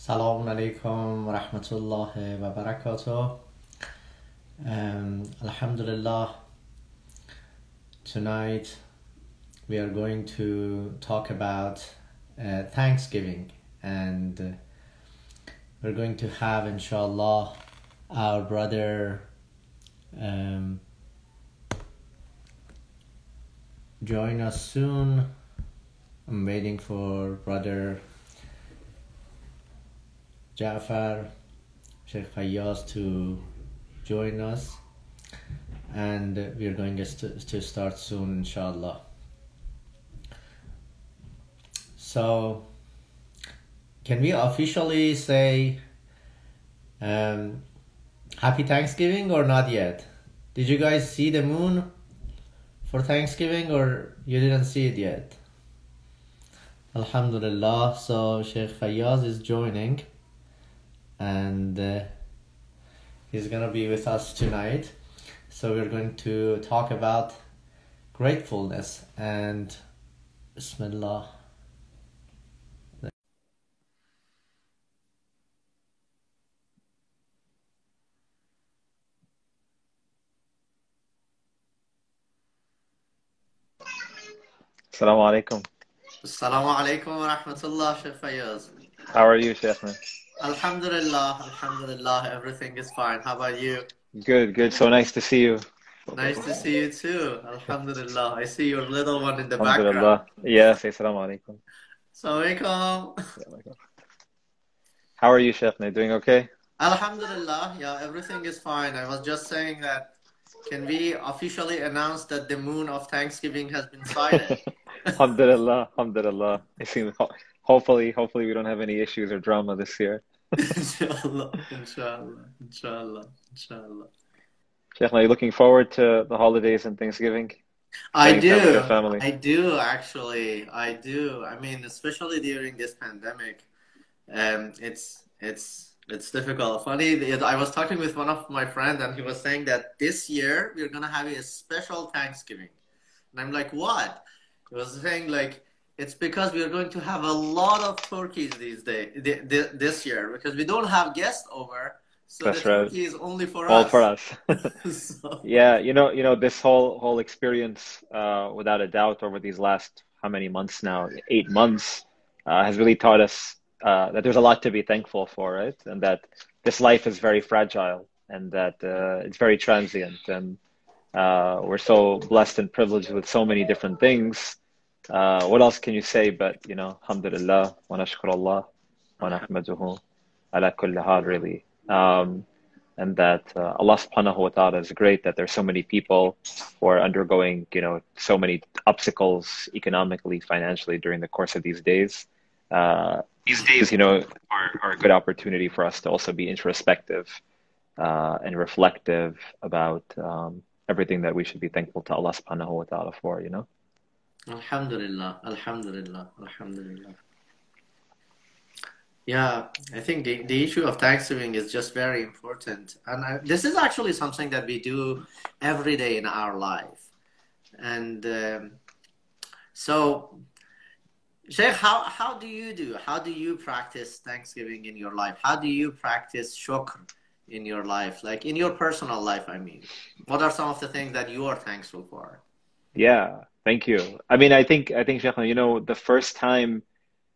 Assalamu alaikum wa rahmatullahi wa barakatuh. Um, Alhamdulillah, tonight we are going to talk about uh, Thanksgiving and uh, we're going to have, inshallah, our brother um, join us soon. I'm waiting for brother Jaffer Sheikh Faiyaz to join us. And we are going to, to start soon inshallah. So can we officially say um, happy thanksgiving or not yet? Did you guys see the moon for thanksgiving or you didn't see it yet? Alhamdulillah. So sheikh faiyaz is joining and uh, he's gonna be with us tonight. So we're going to talk about gratefulness and Bismillah. Assalamu alaikum. Assalamu alaikum wa rahmatullah, Sheikh Faiyaz. How are you, Sheikhna? Alhamdulillah, Alhamdulillah, everything is fine. How about you? Good, good. So nice to see you. Nice to see you too. Alhamdulillah. I see your little one in the background. Yeah, say assalamu alaikum. Assalamualaikum. How are you, Sheikhna? Doing okay? Alhamdulillah, yeah, everything is fine. I was just saying that can we officially announce that the moon of Thanksgiving has been sighted? Alhamdulillah, Alhamdulillah. I think ho- hopefully, hopefully we don't have any issues or drama this year. Inshallah, inshallah, inshallah, inshallah. Are you looking forward to the holidays and Thanksgiving? I Spending time with do. family. I do actually. I do. I mean, especially during this pandemic, um, it's it's it's difficult. Funny, I was talking with one of my friends, and he was saying that this year we're gonna have a special Thanksgiving, and I'm like, what? He was saying like it's because we are going to have a lot of turkeys these th- this year, because we don't have guests over, so That's the right. turkey is only for All us. for us. so, Yeah, you know, you know, this whole whole experience, uh, without a doubt, over these last how many months now, eight months, uh, has really taught us uh, that there's a lot to be thankful for, right? And that this life is very fragile, and that uh, it's very transient, and uh, we're so blessed and privileged with so many different things. Uh, what else can you say? But you know, alhamdulillah, wa nashkurullah, wa nahmaduhu, ala kulli hal, really. Um, and that uh, Allah subhanahu wa ta'ala is great that there's so many people who are undergoing, you know, so many obstacles economically, financially during the course of these days. Uh, these days, you know, are, are a good opportunity for us to also be introspective uh, and reflective about um, everything that we should be thankful to Allah subhanahu wa ta'ala for, you know? Alhamdulillah, Alhamdulillah, Alhamdulillah. Yeah, I think the, the issue of Thanksgiving is just very important. And I, this is actually something that we do every day in our life. And um, so, Sheikh, how, how do you do? How do you practice Thanksgiving in your life? How do you practice shukr in your life? Like in your personal life, I mean. What are some of the things that you are thankful for? Yeah, thank you. I mean, I think, I think, Sheikhna, you know, the first time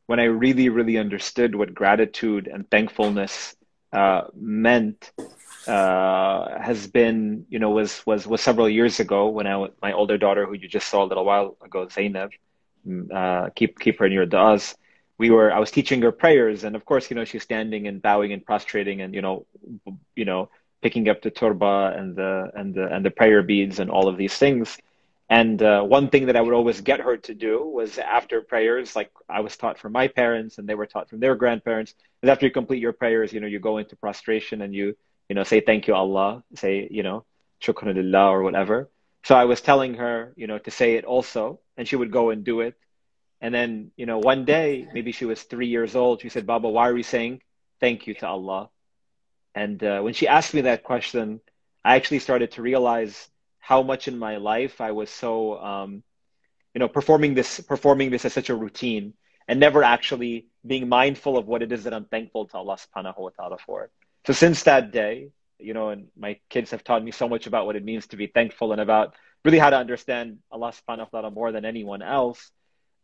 when I really, really understood what gratitude and thankfulness uh, meant uh, has been, you know, was was was several years ago when I my older daughter, who you just saw a little while ago, Zainab, mm, uh, keep keep her near du'as. We were I was teaching her prayers, and of course, you know, she's standing and bowing and prostrating, and you know, you know, picking up the turba and the and the and the prayer beads and all of these things. And uh, one thing that I would always get her to do was after prayers, like I was taught from my parents and they were taught from their grandparents, is after you complete your prayers, you know, you go into prostration and you, you know, say thank you Allah, say, you know, shukran lillah or whatever. So I was telling her, you know, to say it also, and she would go and do it. And then, you know, one day, maybe she was three years old, she said, Baba, why are we saying thank you to Allah? And uh, when she asked me that question, I actually started to realize how much in my life I was so, um, you know, performing this, performing this as such a routine and never actually being mindful of what it is that I'm thankful to Allah subhanahu wa ta'ala for. So since that day, you know, and my kids have taught me so much about what it means to be thankful and about really how to understand Allah subhanahu wa ta'ala more than anyone else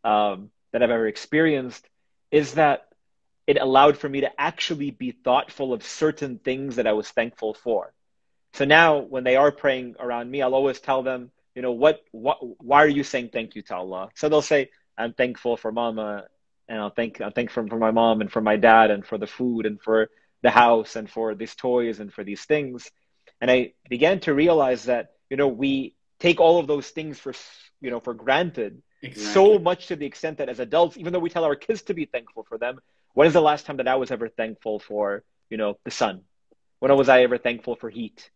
um, that I've ever experienced, is that it allowed for me to actually be thoughtful of certain things that I was thankful for. So now when they are praying around me, I'll always tell them, you know, what, what, why are you saying thank you to Allah? So they'll say, I'm thankful for mama and I'll thank, I'll thank for, for my mom and for my dad and for the food and for the house and for these toys and for these things. And I began to realize that, you know, we take all of those things for, you know, for granted exactly. so much to the extent that as adults, even though we tell our kids to be thankful for them, when is the last time that I was ever thankful for, you know, the sun? When was I ever thankful for heat?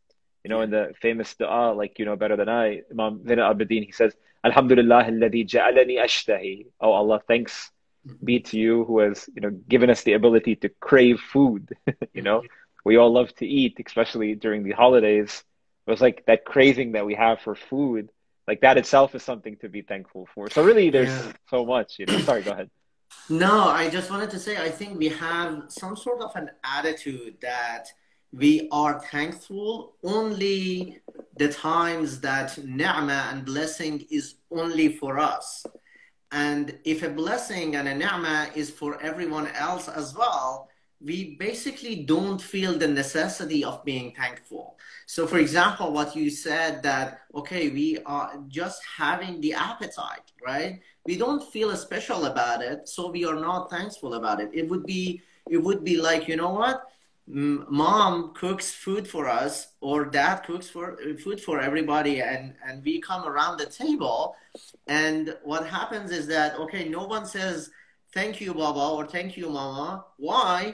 You know, in the famous dua, like, you know, better than I, Imam Zain al-Abidin, he says, Alhamdulillah alladhi ja'alani ashtahi. Oh Allah, thanks be mm-hmm. to you who has, you know, given us the ability to crave food. you know, we all love to eat, especially during the holidays. It was like that craving that we have for food, like that itself is something to be thankful for. So really there's yeah. so much, you know. Sorry, go ahead. No, I just wanted to say I think we have some sort of an attitude that we are thankful only the times that ni'mah and blessing is only for us. And if a blessing and a ni'mah is for everyone else as well, we basically don't feel the necessity of being thankful. So, for example, what you said that, okay, we are just having the appetite, right? we don't feel special about it so we are not thankful about it it would be it would be like you know what mom cooks food for us or dad cooks for uh, food for everybody and and we come around the table and what happens is that okay no one says thank you baba or thank you mama. Why?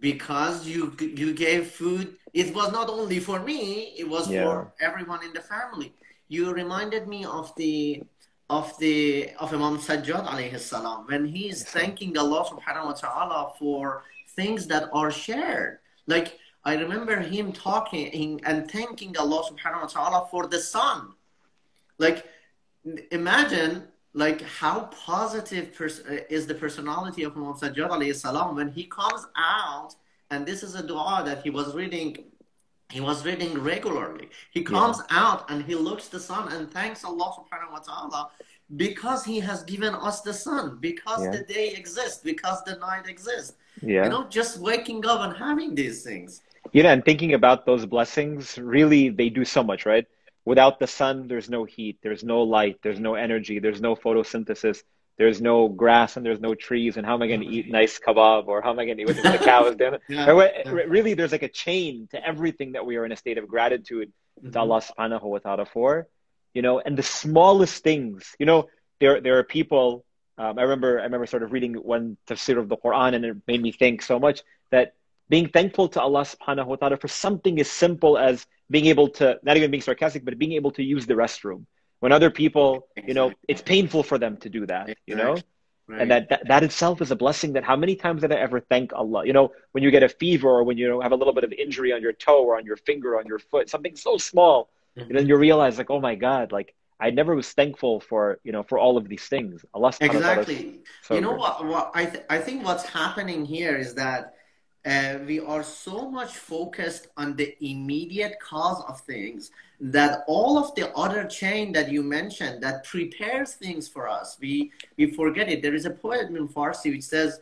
Because you you gave food. It was not only for me it was yeah. for everyone in the family. You reminded me of the of the of Imam Sajjad alayhi salam. When he's thanking Allah subhanahu wa ta'ala for things that are shared. Like I remember him talking and thanking Allah subhanahu wa ta'ala for the sun. Like imagine like how positive pers- is the personality of Imam Sajjad alayhi salam when he comes out and this is a dua that he was reading he was reading regularly. He comes yeah. out and he looks the sun and thanks Allah subhanahu wa ta'ala because he has given us the sun, because yeah. the day exists, because the night exists. Yeah. You know, just waking up and having these things. You know, and thinking about those blessings, really they do so much, right? Without the sun, there's no heat, there's no light, there's no energy, there's no photosynthesis there's no grass and there's no trees and how am i going to eat nice kebab or how am i going to eat what the cow is doing yeah. really there's like a chain to everything that we are in a state of gratitude mm-hmm. to allah subhanahu wa ta'ala for you know and the smallest things you know there there are people um, i remember i remember sort of reading one tafsir of the quran and it made me think so much that being thankful to allah subhanahu wa ta'ala for something as simple as being able to not even being sarcastic but being able to use the restroom when other people you know it's painful for them to do that you know right. and that, that that itself is a blessing that how many times did i ever thank allah you know when you get a fever or when you have a little bit of injury on your toe or on your finger or on your foot something so small mm-hmm. and then you realize like oh my god like I never was thankful for you know for all of these things. Allah exactly. So you know what? What I th- I think what's happening here is that uh, we are so much focused on the immediate cause of things that all of the other chain that you mentioned that prepares things for us we we forget it there is a poem in farsi which says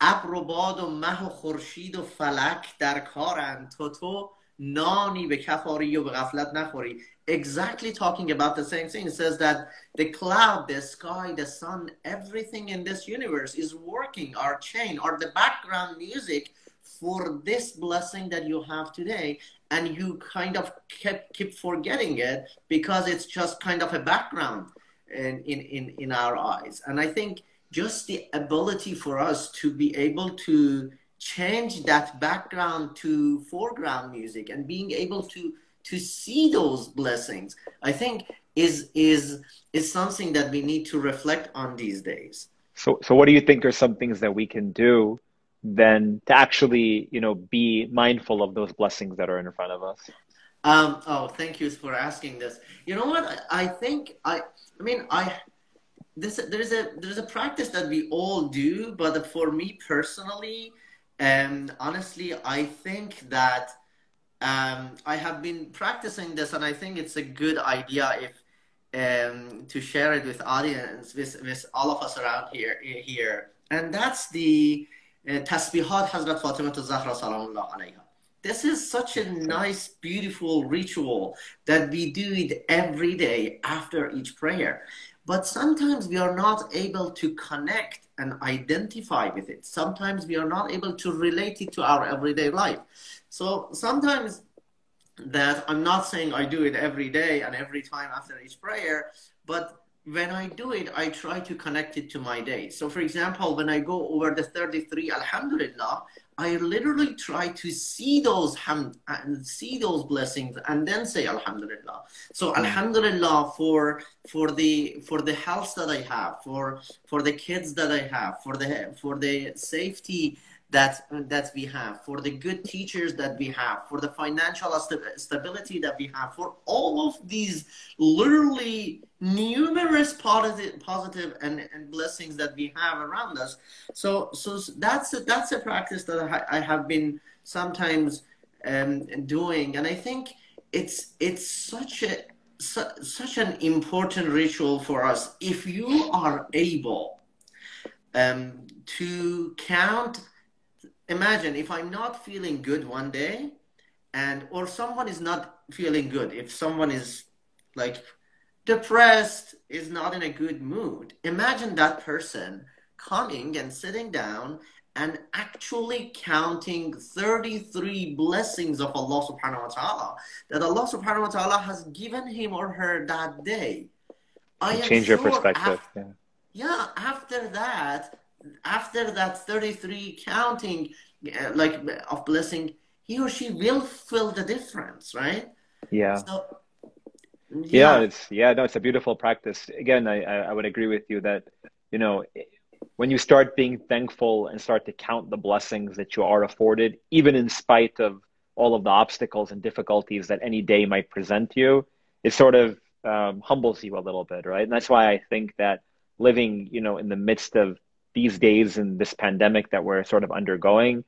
ابر و مه و خورشید و فلک در کارند تو تو نانی به کفاری و به غفلت نخوری exactly talking about the same thing. It says that the cloud the sky the sun everything in this universe is working our chain or the background music for this blessing that you have today. And you kind of kept keep forgetting it because it's just kind of a background in, in, in, in our eyes. And i think just the ability for us to be able to change that background to foreground music and being able to to see those blessings i think is is is something that we need to reflect on these days so so what do you think are some things that we can do then to actually, you know, be mindful of those blessings that are in front of us. Um, oh, thank you for asking this. You know what? I, I think I, I mean, I, this there's a there's a practice that we all do, but for me personally, um, honestly, I think that um, I have been practicing this, and I think it's a good idea if um, to share it with audience, with, with all of us around here. Here, and that's the uh, Tasbihat Hazrat Fatima Zahra Salamullah alayha. This is such a nice, beautiful ritual that we do it every day after each prayer. But sometimes we are not able to connect and identify with it. Sometimes we are not able to relate it to our everyday life. So sometimes that I'm not saying I do it every day and every time after each prayer, but when I do it, I try to connect it to my day. So, for example, when I go over the 33 Alhamdulillah, I literally try to see those ham- and see those blessings and then say Alhamdulillah. So hmm. Alhamdulillah for for the for the health that I have, for for the kids that I have, for the for the safety that that we have, for the good teachers that we have, for the financial st- stability that we have, for all of these literally numerous positive, positive and, and blessings that we have around us. So, so that's a, that's a practice that I, I have been sometimes um, doing, and I think it's it's such a su- such an important ritual for us. If you are able um, to count imagine if I'm not feeling good one day and or someone is not feeling good, if someone is like depressed, is not in a good mood, imagine that person coming and sitting down and actually counting 33 blessings of Allah subhanahu wa ta'ala that Allah subhanahu wa ta'ala has given him or her that day. I change sure your perspective. After, yeah. yeah, after that, after that 33 counting uh, like of blessing he or she will feel the difference right? Yeah. So, yeah. yeah. it's yeah no it's a beautiful practice. Again I, I would agree with you that you know when you start being thankful and start to count the blessings that you are afforded even in spite of all of the obstacles and difficulties that any day might present you it sort of um, humbles you a little bit right? And that's why i think that living you know in the midst of these days in this pandemic that we're sort of undergoing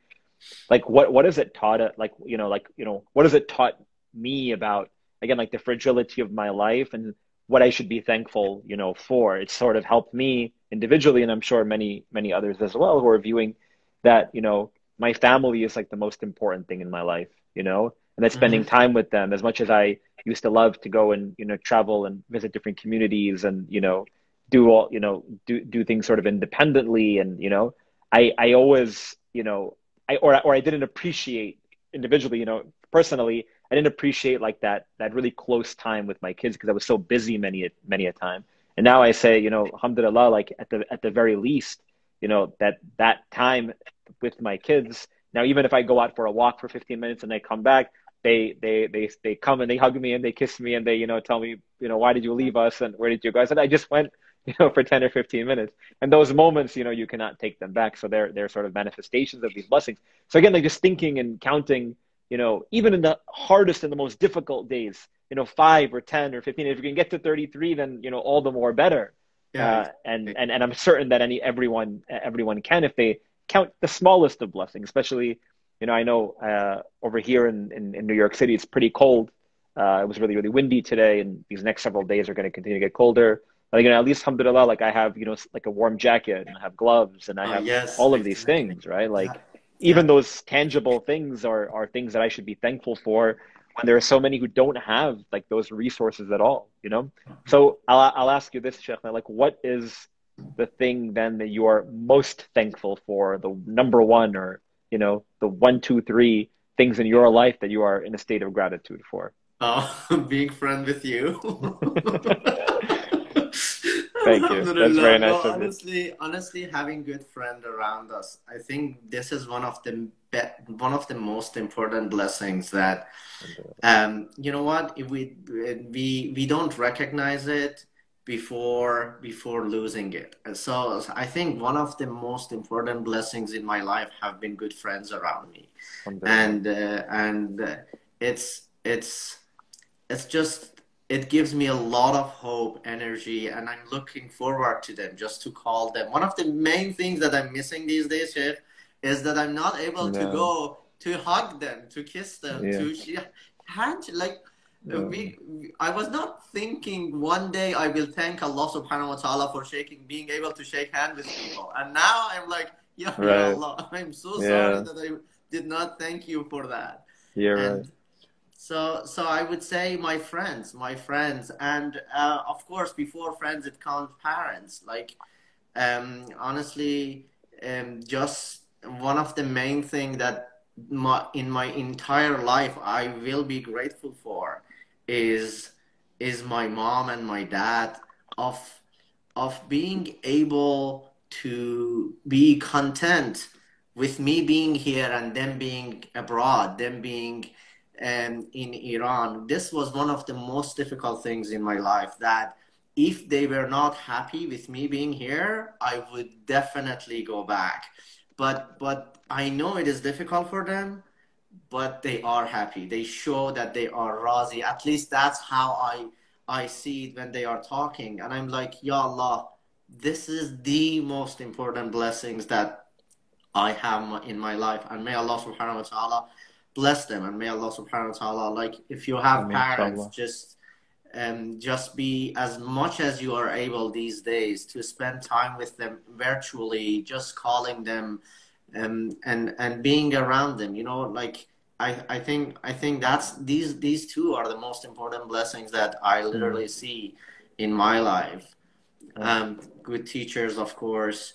like what what has it taught it like you know like you know what has it taught me about again like the fragility of my life and what I should be thankful you know for it's sort of helped me individually and I'm sure many many others as well who are viewing that you know my family is like the most important thing in my life you know and that spending mm-hmm. time with them as much as I used to love to go and you know travel and visit different communities and you know do all you know do do things sort of independently and you know i i always you know i or or i didn't appreciate individually you know personally i didn't appreciate like that that really close time with my kids because i was so busy many many a time and now i say you know alhamdulillah like at the at the very least you know that that time with my kids now even if i go out for a walk for 15 minutes and i come back they they they they come and they hug me and they kiss me and they you know tell me you know why did you leave us and where did you go? I said I just went you know, for 10 or 15 minutes. And those moments, you know, you cannot take them back. So they're, they're sort of manifestations of these blessings. So again, like just thinking and counting, you know, even in the hardest and the most difficult days, you know, five or 10 or 15, if you can get to 33, then, you know, all the more better. Yeah. Uh, and, and, and I'm certain that any, everyone, everyone can, if they count the smallest of blessings, especially, you know, I know, uh, over here in, in, in New York City, it's pretty cold. Uh, it was really, really windy today, and these next several days are going to continue to get colder like you know, at least alhamdulillah, like I have, you know, like a warm jacket and I have gloves and I oh, have yes, all of these things, right? Like yeah. even yeah. those tangible things are, are things that I should be thankful for when there are so many who don't have like those resources at all, you know? Mm-hmm. So I'll, I'll ask you this, Sheikh, like what is the thing then that you are most thankful for, the number one or, you know, the one, two, three things in your life that you are in a state of gratitude for? Oh, being friend with you. Thank you. That's very nice. Well, honestly, honestly, having good friend around us, I think this is one of the be- one of the most important blessings that, um, you know what, if we we we don't recognize it before before losing it. So I think one of the most important blessings in my life have been good friends around me, and uh, and uh, it's it's it's just it gives me a lot of hope, energy, and I'm looking forward to them just to call them. One of the main things that I'm missing these days, Sheikh, is that I'm not able no. to go to hug them, to kiss them, yeah. to hand like no. we, I was not thinking one day I will thank Allah subhanahu wa ta'ala for shaking being able to shake hands with people. And now I'm like, yeah, right. Allah, I'm so yeah. sorry that I did not thank you for that. Yeah, right. So, so I would say my friends, my friends, and uh, of course, before friends, it counts parents. Like, um, honestly, um, just one of the main thing that my, in my entire life I will be grateful for is is my mom and my dad of of being able to be content with me being here and them being abroad, them being um, in Iran. This was one of the most difficult things in my life that if they were not happy with me being here, I would definitely go back. But but I know it is difficult for them, but they are happy. They show that they are razi. At least that's how I I see it when they are talking. And I'm like, Ya Allah, this is the most important blessings that I have in my life. And may Allah subhanahu wa ta'ala bless them. And may Allah subhanahu wa ta'ala, like if you have parents, just um, just be as much as you are able these days to spend time with them virtually, just calling them um, and and being around them. You know, like I, I think I think that's these these two are the most important blessings that I literally see in my life. Um, good teachers, of course.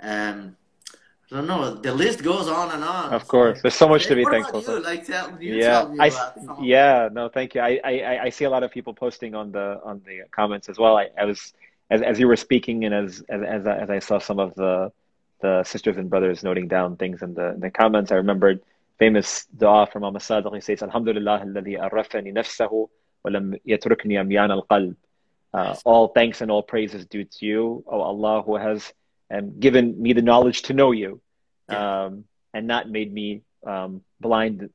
Um, I don't know. The list goes on and on. Of course, there's so much to be thankful for. Like, tell, yeah, I, yeah, no, thank you. I, I, I see a lot of people posting on the on the comments as well. I, I was as as you were speaking and as as as I, as I saw some of the the sisters and brothers noting down things in the in the comments, I remembered famous dua from Amasad. Sadiq. He says, "Alhamdulillah, alladhi arrafani nafsahu wa yatrukni amyan al qalb." Uh, all thanks and all praises due to you, O Allah, who has and given me the knowledge to know you, um, and not made me um, blind,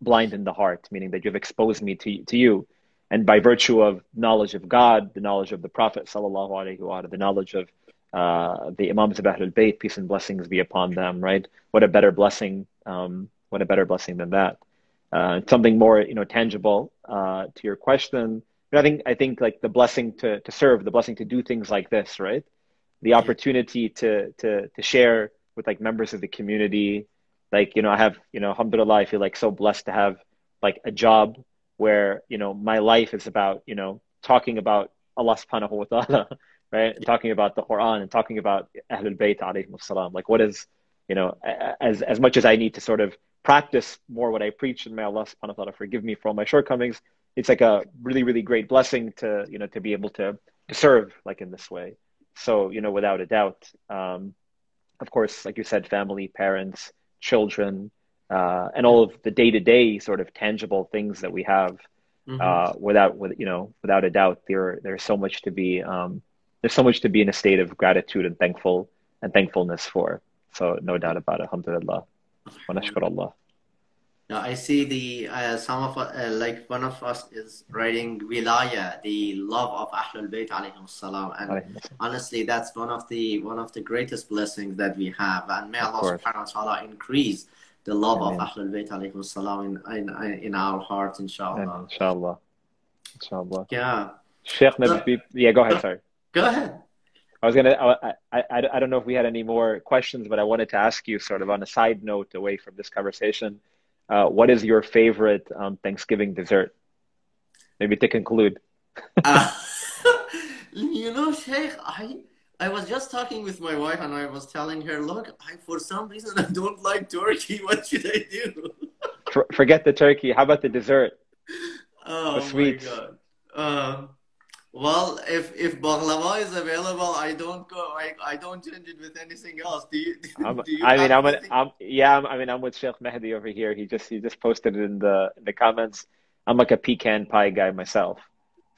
blind in the heart, meaning that you have exposed me to, to you. And by virtue of knowledge of God, the knowledge of the Prophet, sallallahu alaihi wasallam, the knowledge of uh, the Imams of Ahlul Bayt, peace and blessings be upon them, right? What a better blessing, um, what a better blessing than that. Uh, something more, you know, tangible uh, to your question. I think, I think like the blessing to, to serve, the blessing to do things like this, right? The opportunity to to to share with like members of the community. Like you know i have you know alhamdulillah i feel like so blessed to have like a job where you know my life is about you know talking about allah subhanahu wa ta'ala right? Talking about the quran and talking about ahlul bayt alayhim salam like what is you know as as much as i need to sort of practice more what i preach and may allah subhanahu wa ta'ala forgive me for all my shortcomings it's like a really really great blessing to you know to be able to to serve like in this way so, you know, without a doubt, um, of course, like you said, family, parents, children, uh, and all of the day to day sort of tangible things that we have. Mm-hmm. Uh, without, with you know, without a doubt, there there's so much to be um, there's so much to be in a state of gratitude and thankful and thankfulness for. So no doubt about it. Alhamdulillah. Wa nashkur Allah. Now I see the uh, some of uh, like one of us is writing wilaya, the love of Ahlul Bayt alayhim salam, and honestly, that's one of the one of the greatest blessings that we have, and may Allah subhanahu wa taala increase the love Amen. of Ahlul Bayt alayhim salam in, in in our hearts, inshallah. Amen. Inshallah, inshallah. Yeah. Sheikh Nabi, yeah, go ahead. Sorry. Go ahead. I was gonna. I, I I don't know if we had any more questions, but I wanted to ask you, sort of on a side note, away from this conversation uh, what is your favorite um, Thanksgiving dessert? Maybe to conclude. uh, you know, Sheikh, I I was just talking with my wife and I was telling her, look, I for some reason I don't like turkey. What should I do? For, forget the turkey. How about the dessert? Oh the sweets. my god. Um, well, if if baklava is available, I don't go. I, I don't change it with anything else. Do you? Do you I mean, I'm, an, I'm yeah. I'm, I mean, I'm with Sheikh Mehdi over here. He just he just posted it in the in the comments. I'm like a pecan pie guy myself.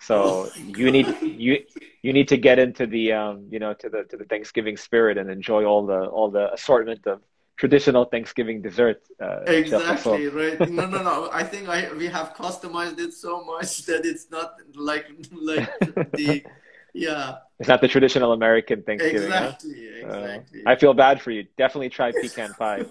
So you need you you need to get into the um you know to the to the Thanksgiving spirit and enjoy all the all the assortment of traditional Thanksgiving dessert. Uh, exactly right. No, no, no. I think I we have customized it so much that it's not like like the yeah. It's not the traditional American Thanksgiving. Exactly. Huh? Exactly. Uh, I feel bad for you. Definitely try pecan pie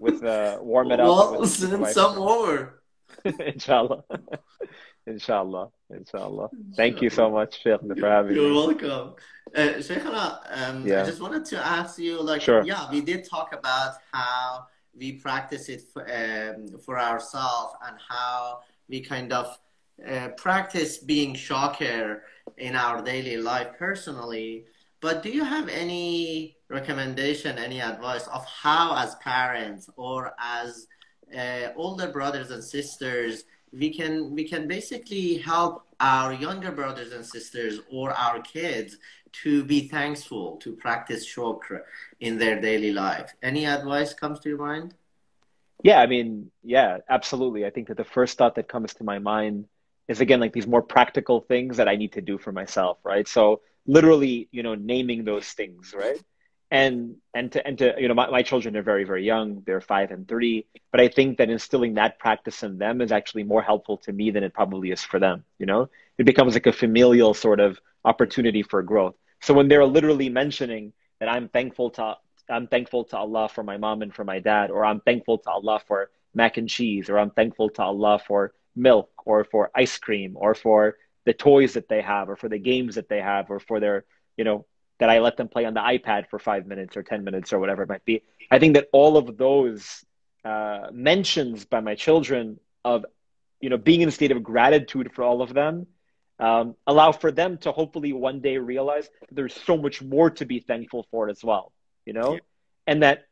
with uh, warm it up. Well, send some over. Inshallah. Inshallah. Inshallah. Thank you so much, Sheikh, for having You're me. You're welcome. Uh, Sheikhana, um, yeah. I just wanted to ask you, like, sure. yeah, we did talk about how we practice it for, um, for ourselves and how we kind of uh, practice being shakir in our daily life personally. But do you have any recommendation, any advice of how, as parents or as uh, older brothers and sisters, we can we can basically help our younger brothers and sisters or our kids to be thankful, to practice shukr in their daily life. Any advice comes to your mind? Yeah, I mean, yeah, absolutely. I think that the first thought that comes to my mind is again like these more practical things that I need to do for myself, right? So literally, you know, naming those things, right? And and to and to you know my, my children are very very young. They're five and three. But i think that instilling that practice in them is actually more helpful to me than it probably is for them you know? It becomes like a familial sort of opportunity for growth. So when they're literally mentioning that i'm thankful to i'm thankful to allah for my mom and for my dad or i'm thankful to allah for mac and cheese or i'm thankful to allah for milk or for ice cream or for the toys that they have or for the games that they have or for their you know that I let them play on the iPad for five minutes or 10 minutes or whatever it might be. I think that all of those uh, mentions by my children of, you know, being in a state of gratitude for all of them um, allow for them to hopefully one day realize that there's so much more to be thankful for as well, you know, yeah. and that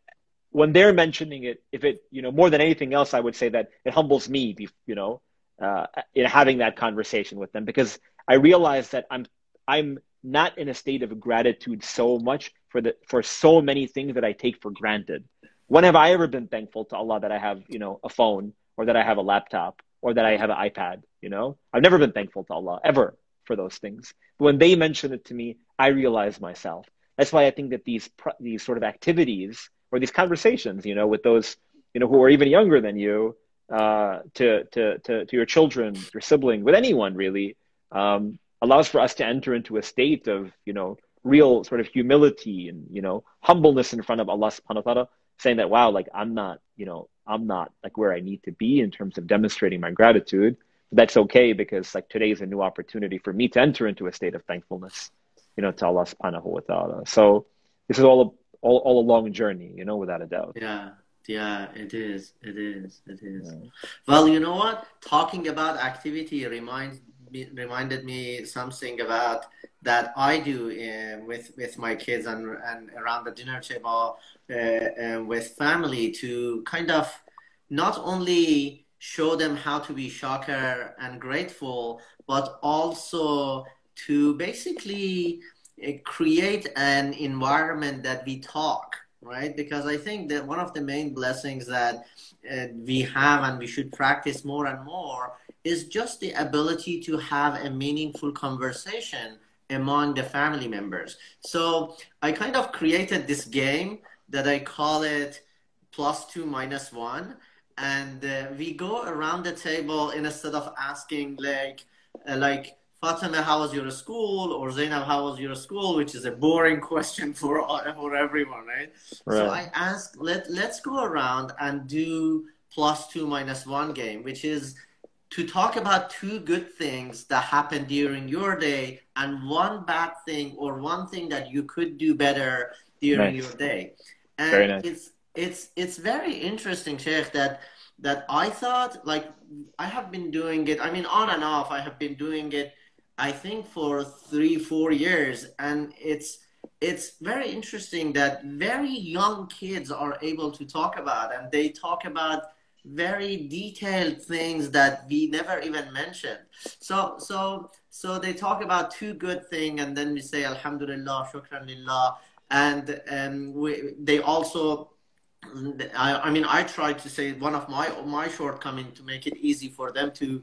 when they're mentioning it, if it, you know, more than anything else, I would say that it humbles me, you know, uh, in having that conversation with them because I realize that I'm, I'm not in a state of gratitude so much for the for so many things that I take for granted. When have I ever been thankful to Allah that I have, you know, a phone or that I have a laptop or that I have an iPad, you know? I've never been thankful to Allah ever for those things. But When they mention it to me, I realize myself. That's why I think that these these sort of activities or these conversations, you know, with those, you know, who are even younger than you, uh, to, to, to, to your children, your sibling, with anyone really, um, allows for us to enter into a state of, you know, real sort of humility and, you know, humbleness in front of Allah subhanahu wa ta'ala, saying that, wow, like I'm not, you know, I'm not like where I need to be in terms of demonstrating my gratitude. But that's okay because like today is a new opportunity for me to enter into a state of thankfulness, you know, to Allah subhanahu wa ta'ala. So this is all a, all, all a long journey, you know, without a doubt. Yeah. Yeah, it is. It is. It is. Yeah. Well, you know what? Talking about activity reminds reminded me something about that I do uh, with with my kids and and around the dinner table uh, with family to kind of not only show them how to be shakir and grateful, but also to basically uh, create an environment that we talk right? Because i think that one of the main blessings that uh, we have and we should practice more and more is just the ability to have a meaningful conversation among the family members. So I kind of created this game that I call it plus two minus one. And uh, we go around the table instead of asking like, uh, like, Fatima, how was your school? Or Zainab, how was your school? Which is a boring question for for everyone, right? right? So I ask, let let's go around and do plus two minus one game, which is to talk about two good things that happened during your day and one bad thing or one thing that you could do better during nice. your day. And very nice. it's it's it's very interesting, Sheikh, that that I thought like I have been doing it. I mean, on and off, I have been doing it. I think for three, four years, and it's it's very interesting that very young kids are able to talk about, and they talk about very detailed things that we never even mentioned. So, so, so they talk about two good things, and then we say Alhamdulillah, Shukran Lillah, and and we, they also. I, I mean, I try to say one of my my shortcoming to make it easy for them to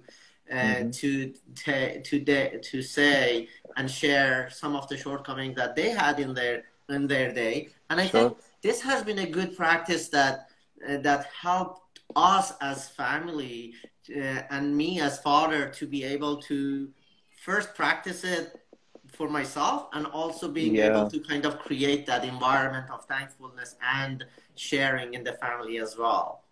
uh, mm-hmm. to to to to say and share some of the shortcomings that they had in their in their day And I Sure. think this has been a good practice that uh, that helped us as family uh, and me as father to be able to first practice it for myself and also being Yeah. able to kind of create that environment of thankfulness and sharing in the family as well.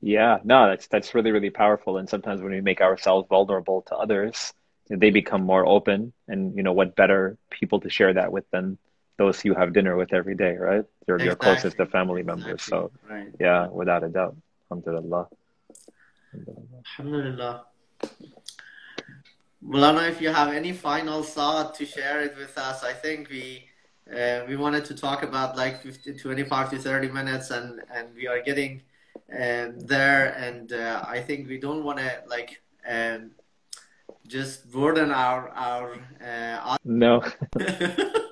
Yeah, no, that's that's really, really powerful. And sometimes when we make ourselves vulnerable to others, they become more open. And you know, what better people to share that with than those you have dinner with every day, right? Your your Exactly. closest of family members. So right. yeah, without a doubt. Alhamdulillah. Alhamdulillah. Mulana, if you have any final thought to share it with us, I think we uh, we wanted to talk about like 50, 25 to 30 minutes and, and we are getting um, there and uh, I think we don't want to like um, just burden our our uh, No,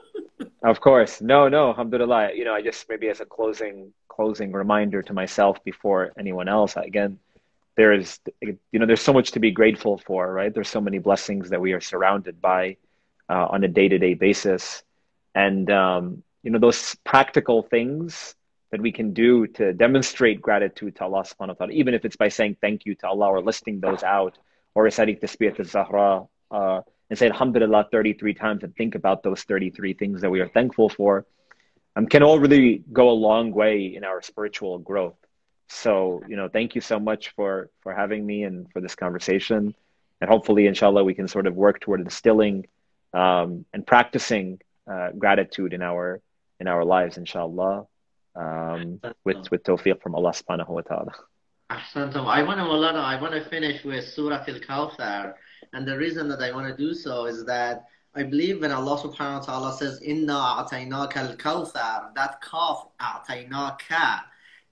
of course. No, no, alhamdulillah. You know, I just maybe as a closing closing reminder to myself before anyone else, again, there is, you know, there's so much to be grateful for, right? There's so many blessings that we are surrounded by uh, on a day-to-day basis. And, um, you know, those practical things that we can do to demonstrate gratitude to Allah subhanahu wa ta'ala, even if it's by saying thank you to Allah or listing those out or reciting Tasbih al-Zahra, uh, and say Alhamdulillah 33 times and think about those 33 things that we are thankful for, um, can all really go a long way in our spiritual growth. So, you know, thank you so much for for having me and for this conversation. And hopefully, inshallah, we can sort of work toward instilling um, and practicing uh, gratitude in our in our lives, inshallah, um, with with tawfiq from Allah subhanahu wa ta'ala. I want to, I want to finish with Surah Al-Kawthar. And the reason that I want to do so is that I believe when Allah subhanahu wa ta'ala says, Inna a'tainaka al-Kawthar, that kaf a'tainaka,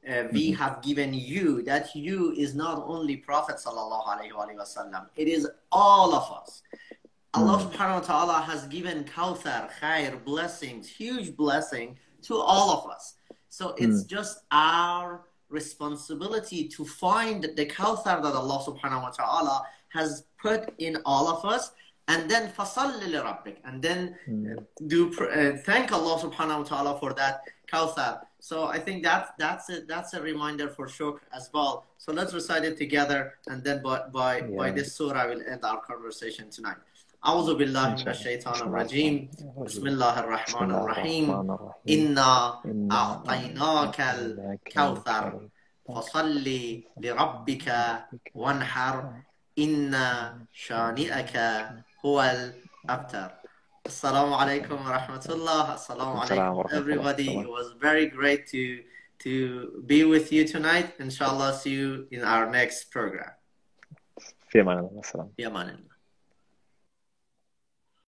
uh, we Mhm. have given you, that you is not only Prophet sallallahu alaihi wasallam, it is all of us. Allah Mm. subhanahu wa ta'ala has given Kawthar, khair, blessings, huge blessing to all of us. So it's just our responsibility to find the kawthar that Allah subhanahu wa ta'ala has put in all of us and then fasalli rabbik and then hmm. do uh, thank Allah subhanahu wa ta'ala for that kawthar so I think that's that's a that's a reminder for shukr as well. So let's recite it together, and then by by yeah. by this surah, we'll end our conversation tonight. أعوذ بالله من الشيطان الرجيم. بسم الله الرحمن الرحيم. إنا أعطيناك الكوثر. فصل لربك وانحر. إن شانئك هو الأبتر. السلام عليكم ورحمة الله. السلام عليكم everybody. it was very great to to be with you tonight. inshallah see you in our next program. في أمان الله. السلام. في أمان الله.